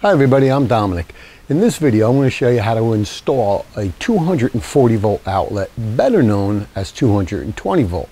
Hi everybody, I'm Dominick. In this video, I'm going to show you how to install a 240 volt outlet, better known as 220 volt.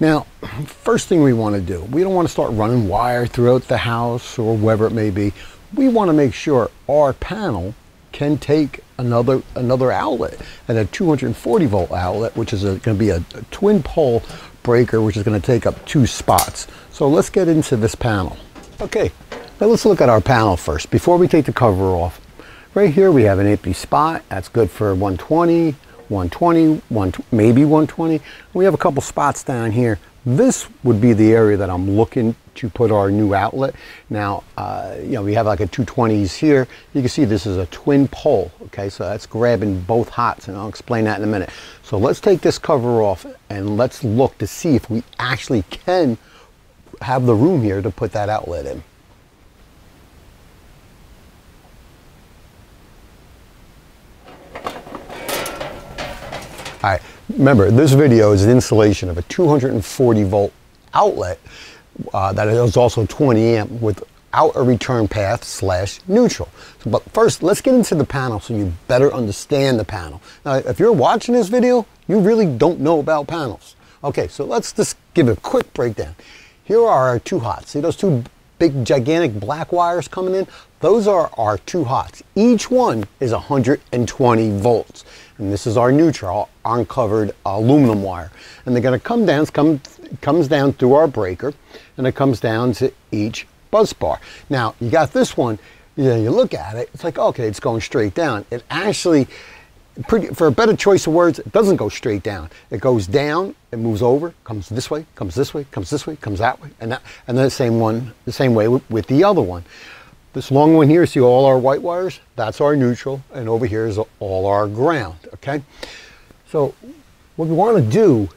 Now, first thing we want to do, we don't want to start running wire throughout the house or wherever it may be. We want to make sure our panel can take another another outlet and a 240 volt outlet, which is going to be a, a twin pole breaker, which is going to take up two spots. So let's get into this panel. Okay, let's look at our panel first before we take the cover off. Right here we have an empty spot. That's good for 120, 120, one, maybe 120. We have a couple spots down here. This would be the area that I'm looking to put our new outlet. Now, uh, you know, we have like a 220s here. You can see this is a twin pole, okay? So that's grabbing both hots, and I'll explain that in a minute. So let's take this cover off and let's look to see if we actually can have the room here to put that outlet in. All right, remember this video is an installation of a 240 volt outlet uh, that is also 20 amp without a return path slash neutral. So, but first, let's get into the panel so you better understand the panel. Now, if you're watching this video, you really don't know about panels. Okay, so let's just give a quick breakdown. Here are our two hots. See those two big gigantic black wires coming in? Those are our two hots. Each one is 120 volts. And this is our neutral, uncovered aluminum wire. And they're gonna come down, come, comes down through our breaker, and it comes down to each bus bar. Now, you got this one, you, know, you look at it, it's like, okay, it's going straight down. It actually, pretty, for a better choice of words, it doesn't go straight down. It goes down, it moves over, comes this way, comes this way, comes this way, comes that way, and that, and then the same one, the same way with, with the other one. This long one here, see all our white wires? That's our neutral, and over here is all our ground, okay? So what we want to do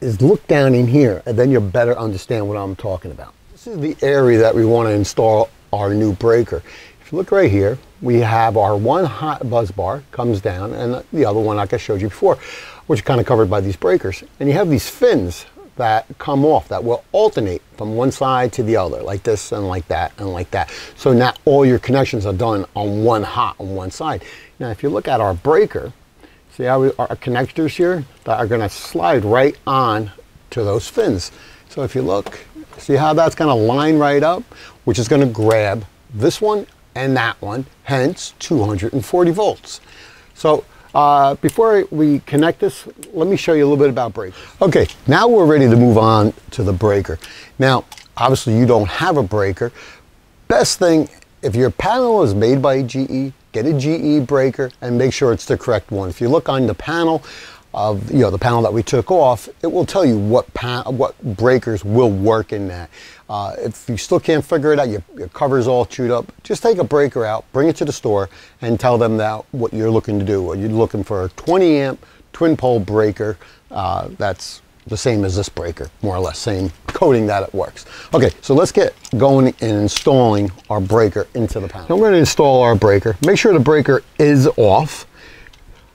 is look down in here, and then you'll better understand what I'm talking about. This is the area that we want to install our new breaker. If you look right here, we have our one hot bus bar comes down, and the other one, like I showed you before, which is kind of covered by these breakers. And you have these fins that come off that will alternate from one side to the other, like this and like that and like that. So not all your connections are done on one hot on one side. Now, if you look at our breaker, see how we, our connectors here that are going to slide right on to those fins. So if you look, see how that's going to line right up, which is going to grab this one and that one, hence 240 volts. So uh, before we connect this, let me show you a little bit about breakers. Okay, now we're ready to move on to the breaker. Now, obviously you don't have a breaker. Best thing, if your panel is made by GE, get a GE breaker and make sure it's the correct one. If you look on the panel, of you know the panel that we took off, it will tell you what what breakers will work in that. Uh, if you still can't figure it out, your, your cover's all chewed up, just take a breaker out, bring it to the store, and tell them that what you're looking to do. You're looking for a 20 amp twin pole breaker uh, that's the same as this breaker, more or less, same coding that it works. Okay, so let's get going and installing our breaker into the panel. I'm going to install our breaker. Make sure the breaker is off.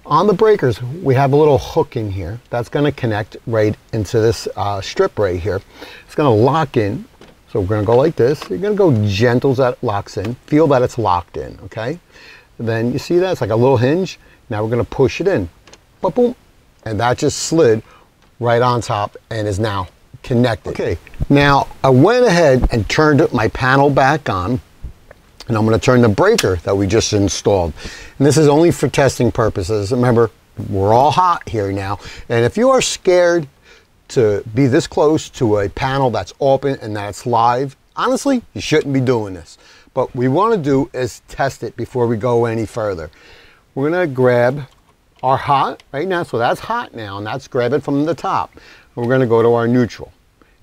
On the breakers, we have a little hook in here that's going to connect right into this uh, strip right here. It's going to lock in. So we're going to go like this. You're going to go gentle as that locks in. Feel that it's locked in, okay? Then you see that? It's like a little hinge. Now we're going to push it in. Boom, boom. And that just slid right on top and is now connected. Okay, now I went ahead and turned my panel back on and I'm going to turn the breaker that we just installed. And this is only for testing purposes. Remember, we're all hot here now. And if you are scared to be this close to a panel that's open and that's live, honestly, you shouldn't be doing this. But we want to do is test it before we go any further. We're going to grab our hot right now. So that's hot now, and that's grab it from the top. we're going to go to our neutral.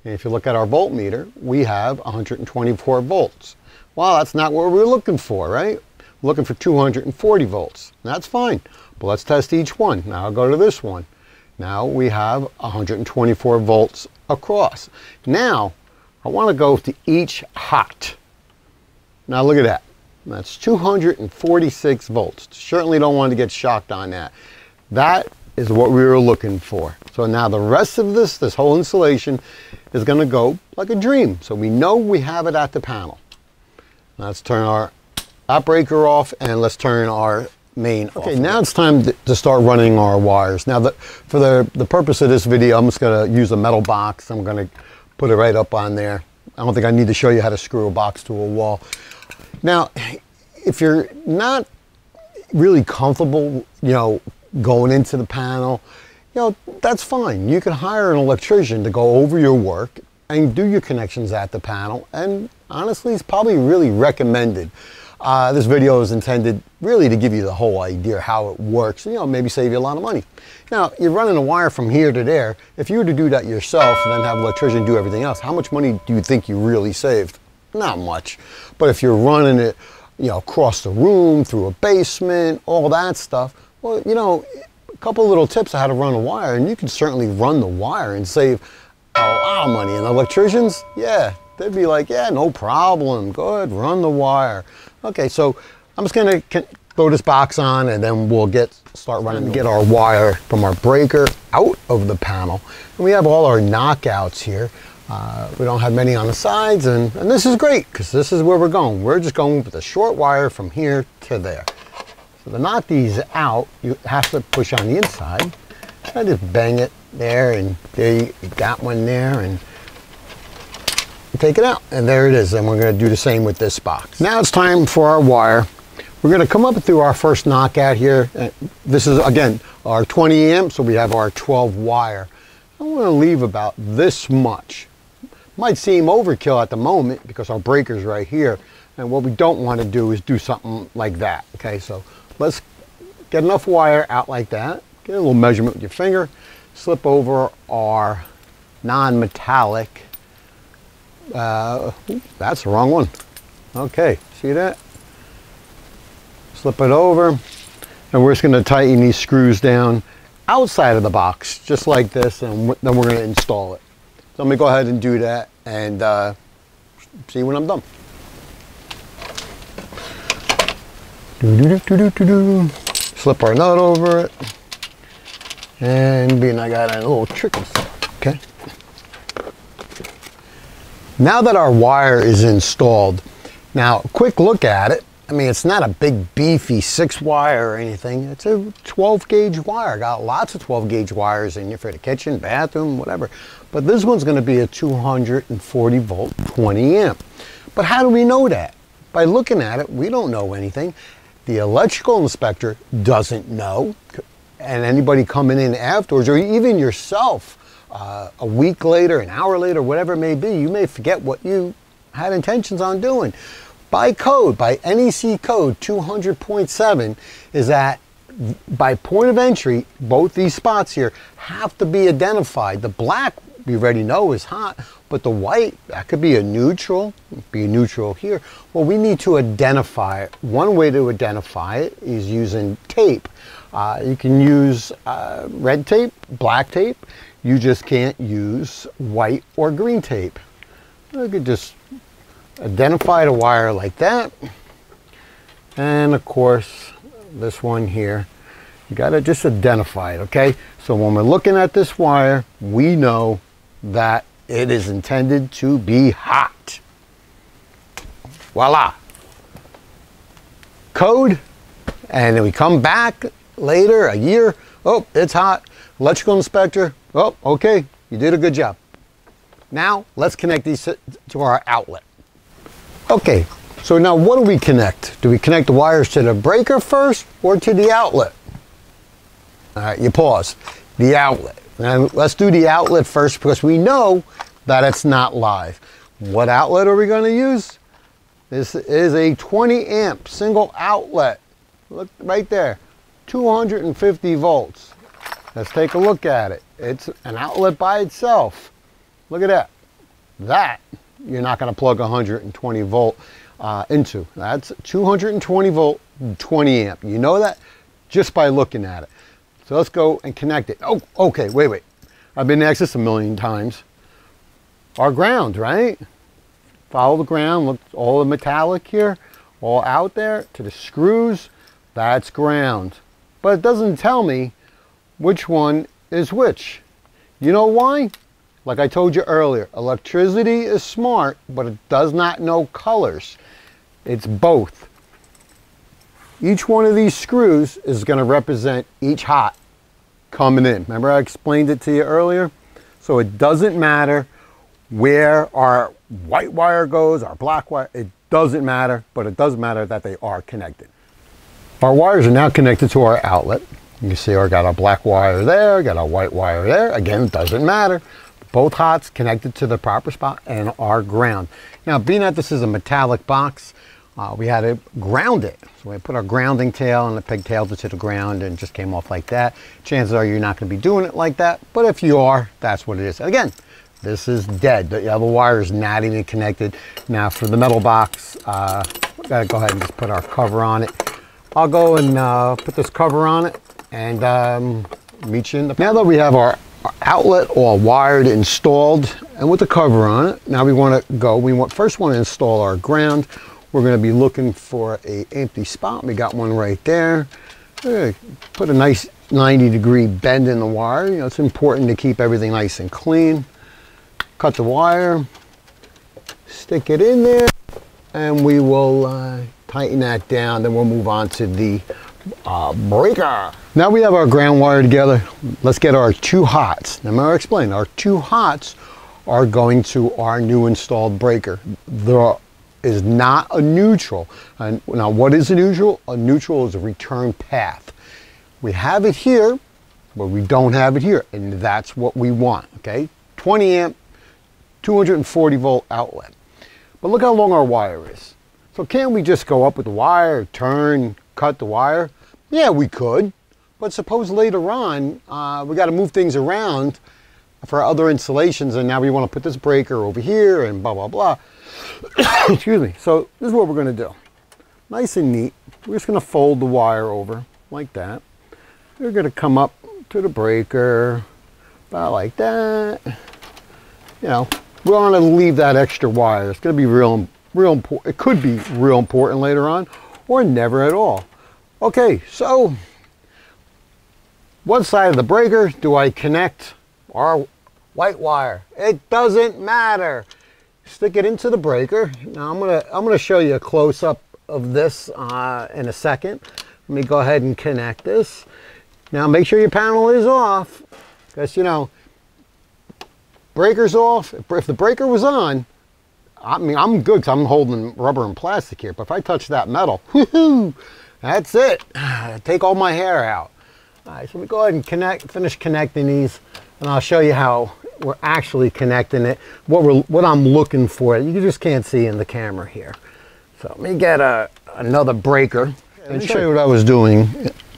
And if you look at our voltmeter, we have 124 volts. Well, that's not what we're looking for, right? We're looking for 240 volts. That's fine. But let's test each one. Now I'll go to this one. Now we have 124 volts across. Now I want to go to each hot. Now look at that. That's 246 volts. Certainly don't want to get shocked on that. That is what we were looking for. So now the rest of this, this whole installation is going to go like a dream. So we know we have it at the panel. Let's turn our breaker off and let's turn our main okay, now it's time to start running our wires. Now, the, for the, the purpose of this video, I'm just going to use a metal box. I'm going to put it right up on there. I don't think I need to show you how to screw a box to a wall. Now, if you're not really comfortable, you know, going into the panel, you know, that's fine. You can hire an electrician to go over your work and do your connections at the panel. And honestly, it's probably really recommended. Uh, this video is intended really to give you the whole idea how it works, you know, maybe save you a lot of money. Now, you're running a wire from here to there. If you were to do that yourself and then have an electrician do everything else, how much money do you think you really saved? Not much. But if you're running it, you know, across the room, through a basement, all that stuff, well, you know, a couple little tips on how to run a wire, and you can certainly run the wire and save a lot of money. And electricians, yeah, they'd be like, yeah, no problem. Go ahead, run the wire. Okay, so I'm just gonna throw this box on and then we'll get start running to get our wire from our breaker out of the panel. And we have all our knockouts here. Uh, we don't have many on the sides and, and this is great because this is where we're going. We're just going with a short wire from here to there. So to knock these out, you have to push on the inside. I just bang it there and there you got one there and take it out. And there it is. And we're going to do the same with this box. Now it's time for our wire. We're going to come up through our first knockout here. Uh, this is, again, our 20 amp, so we have our 12 wire. I want to leave about this much. Might seem overkill at the moment because our breaker's right here. And what we don't want to do is do something like that. Okay, so let's get enough wire out like that. Get a little measurement with your finger. Slip over our non-metallic uh, that's the wrong one. Okay, see that? Slip it over, and we're just going to tighten these screws down outside of the box, just like this, and then we're going to install it. So let me go ahead and do that and uh, see when I'm done. Do -do -do Slip our nut over it. And being I got a little trick okay? Now that our wire is installed, now quick look at it. I mean, it's not a big beefy six wire or anything. It's a 12 gauge wire. Got lots of 12 gauge wires in here for the kitchen, bathroom, whatever. But this one's gonna be a 240 volt, 20 amp. But how do we know that? By looking at it, we don't know anything. The electrical inspector doesn't know. And anybody coming in afterwards, or even yourself, uh, a week later, an hour later, whatever it may be, you may forget what you had intentions on doing. By code, by NEC code 200.7, is that by point of entry, both these spots here have to be identified. The black we already know is hot, but the white, that could be a neutral, be a neutral here. Well, we need to identify it. One way to identify it is using tape. Uh, you can use uh, red tape, black tape. You just can't use white or green tape. I could just identify the wire like that. And of course, this one here, you gotta just identify it, okay? So when we're looking at this wire, we know that it is intended to be hot. Voila. Code, and then we come back later, a year, oh, it's hot. Electrical inspector, Oh, okay, you did a good job. Now, let's connect these to our outlet. Okay, so now what do we connect? Do we connect the wires to the breaker first or to the outlet? All right, you pause. The outlet. Now, let's do the outlet first because we know that it's not live. What outlet are we going to use? This is a 20 amp single outlet. Look right there, 250 volts. Let's take a look at it. It's an outlet by itself. Look at that. That you're not going to plug 120 volt uh, into. That's 220 volt, 20 amp. You know that just by looking at it. So let's go and connect it. Oh, okay, wait, wait. I've been asked this a million times. Our ground, right? Follow the ground, look, all the metallic here, all out there to the screws, that's ground. But it doesn't tell me which one is which. You know why? Like I told you earlier, electricity is smart, but it does not know colors. It's both. each one of these screws is going to represent each hot coming in. Remember I explained it to you earlier? So it doesn't matter where our white wire goes, our black wire, it doesn't matter, but it does matter that they are connected. Our wires are now connected to our outlet. You can see I got a black wire there, got a white wire there. Again, it doesn't matter. Both hots connected to the proper spot and our ground. Now, being that this is a metallic box, uh, we had to ground it. So we put our grounding tail and the pigtails to the ground and just came off like that. Chances are you're not going to be doing it like that, but if you are, that's what it is. Again, this is dead. The other wire is not even connected. Now for the metal box, uh, we gotta go ahead and just put our cover on it. I'll go and uh, put this cover on it and um, meet you in the... Now that we have our outlet all wired, installed, and with the cover on it, now we wanna go, we want first want to install our ground. We're gonna be looking for a empty spot. We got one right there. Put a nice 90 degree bend in the wire. You know, it's important to keep everything nice and clean cut the wire, stick it in there, and we will uh, tighten that down. Then we'll move on to the uh, breaker. Now we have our ground wire together. Let's get our two hots. Now I explained, our two hots are going to our new installed breaker. There is not a neutral. And now what is a neutral? A neutral is a return path. We have it here, but we don't have it here. And that's what we want, okay? 20 amp 240 volt outlet. But look how long our wire is. So can't we just go up with the wire, turn, cut the wire? Yeah, we could. But suppose later on, uh, we got to move things around for other installations and now we want to put this breaker over here and blah, blah, blah. Excuse me. So this is what we're going to do. Nice and neat. We're just going to fold the wire over like that. We're going to come up to the breaker about like that. You know, we want to leave that extra wire. It's going to be real, real important. It could be real important later on or never at all. Okay, so one side of the breaker do I connect our white wire? It doesn't matter. Stick it into the breaker. Now I'm gonna I'm gonna show you a close up of this uh, in a second. Let me go ahead and connect this. Now make sure your panel is off because you know breaker's off. If the breaker was on, I mean, I'm good because I'm holding rubber and plastic here. But if I touch that metal, that's it. Take all my hair out. All right, so we go ahead and connect, finish connecting these, and I'll show you how we're actually connecting it. What we're, what I'm looking for, you just can't see in the camera here. So let me get a another breaker Let me show you what I was doing.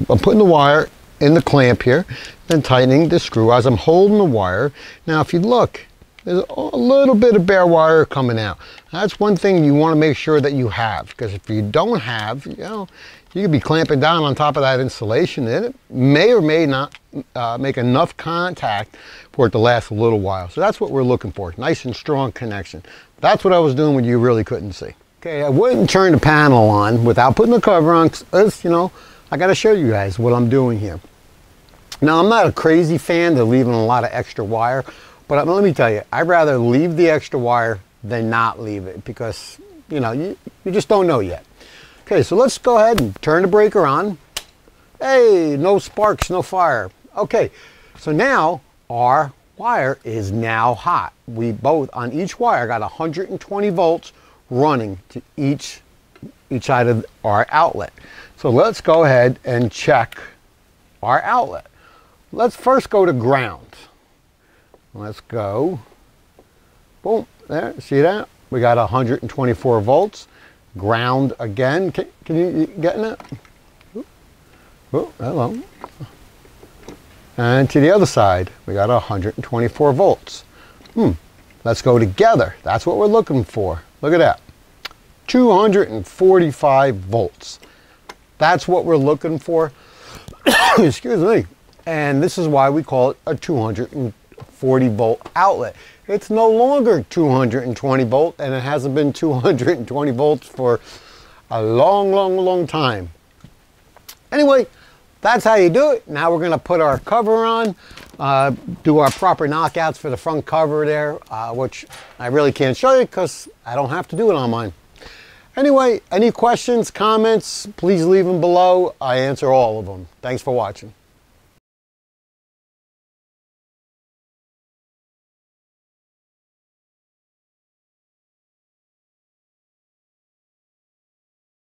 I'm putting the wire in the clamp here and tightening the screw as I'm holding the wire. Now if you look, there's a little bit of bare wire coming out. That's one thing you want to make sure that you have because if you don't have, you know, you could be clamping down on top of that insulation and it may or may not uh, make enough contact for it to last a little while. So that's what we're looking for, nice and strong connection. That's what I was doing when you really couldn't see. Okay, I wouldn't turn the panel on without putting the cover on, because you know, I got to show you guys what I'm doing here. Now, I'm not a crazy fan of leaving a lot of extra wire, but let me tell you, I'd rather leave the extra wire than not leave it because, you know, you, you just don't know yet. Okay, so let's go ahead and turn the breaker on. Hey, no sparks, no fire. Okay, so now our wire is now hot. We both, on each wire, got 120 volts running to each, each side of our outlet. So let's go ahead and check our outlet. Let's first go to ground. Let's go. Boom, there, see that? We got 124 volts. Ground again. Can, can you get in it? Oh, hello. And to the other side, we got 124 volts. Hmm, let's go together. That's what we're looking for. Look at that. 245 volts. That's what we're looking for. Excuse me. And this is why we call it a 240 volt outlet. It's no longer 220 volt and it hasn't been 220 volts for a long, long, long time. Anyway, that's how you do it. Now we're gonna put our cover on, uh, do our proper knockouts for the front cover there, uh, which I really can't show you because I don't have to do it on mine. Anyway, any questions, comments, please leave them below. I answer all of them. Thanks for watching.